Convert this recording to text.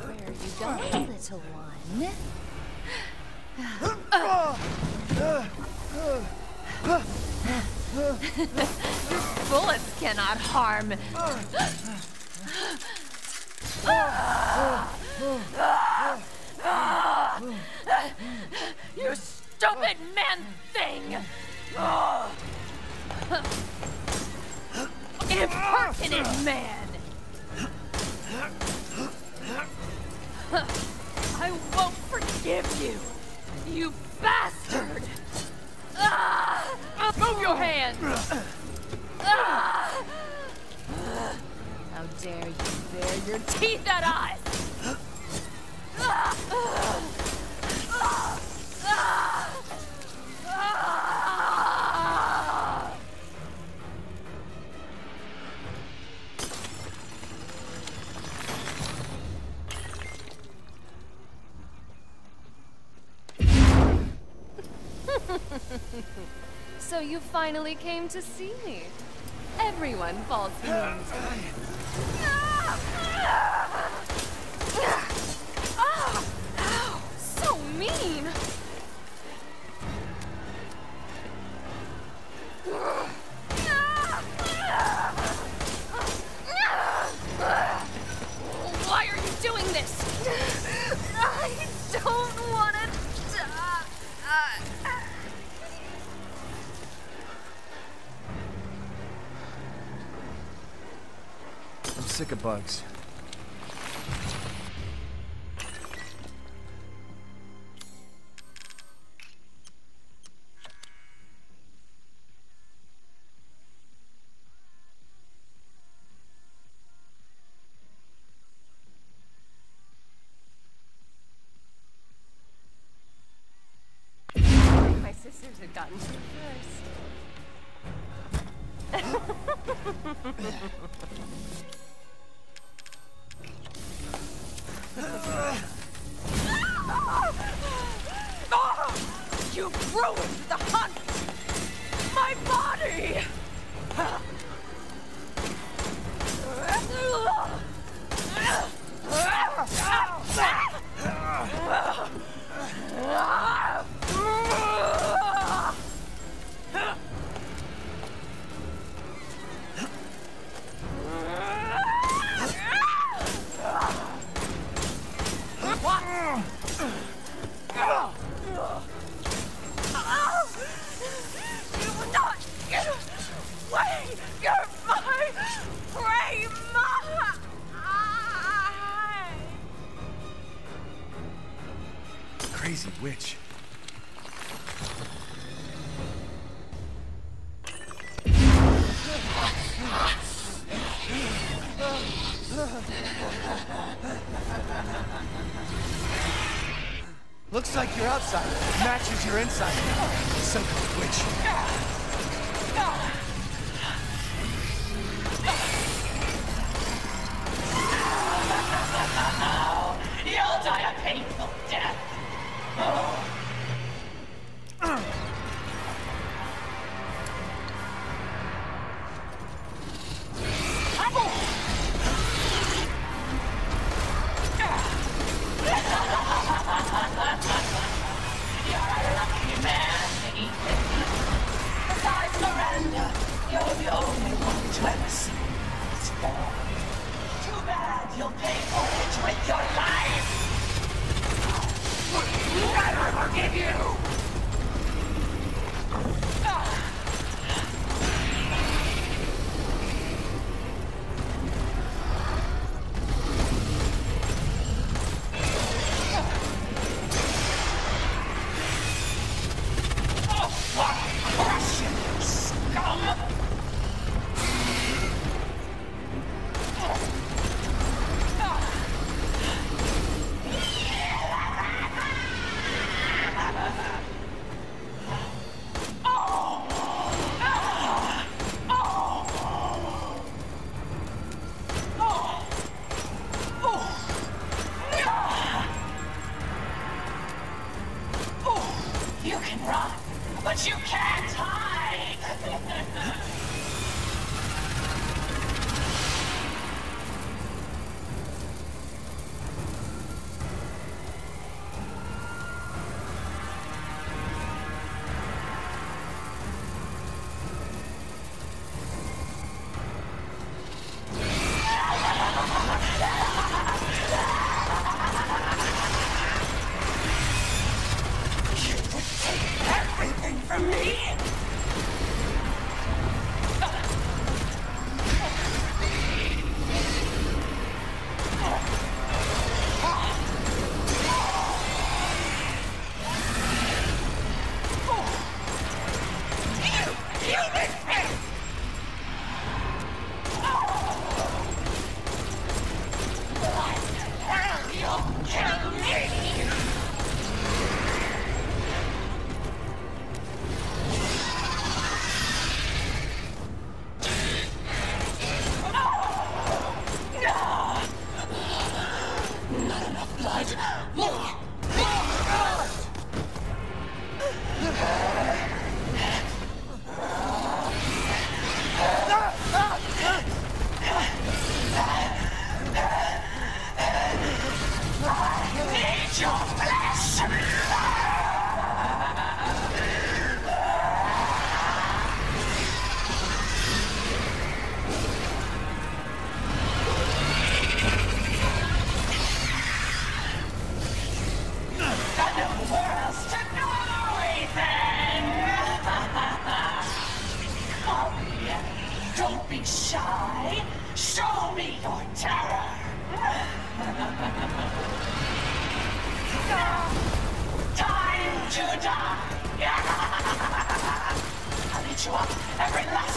Where are you going, little one? Bullets cannot harm. You stupid man thing! Impertinent man! I won't forgive you, you bastard! Ah! Move your hands! Ah! How dare you bare your teeth at us! Ah! So you finally came to see me. Everyone falls for me. Ah! So mean! Sick of bugs. My sisters had gotten to first. You ruined the hunt! My body! Crazy witch. Looks like your outside matches your inside. Some kind of witch. You'll die a painful Okay. Don't be shy. Show me your terror. Time to die. I'll eat you up, every last.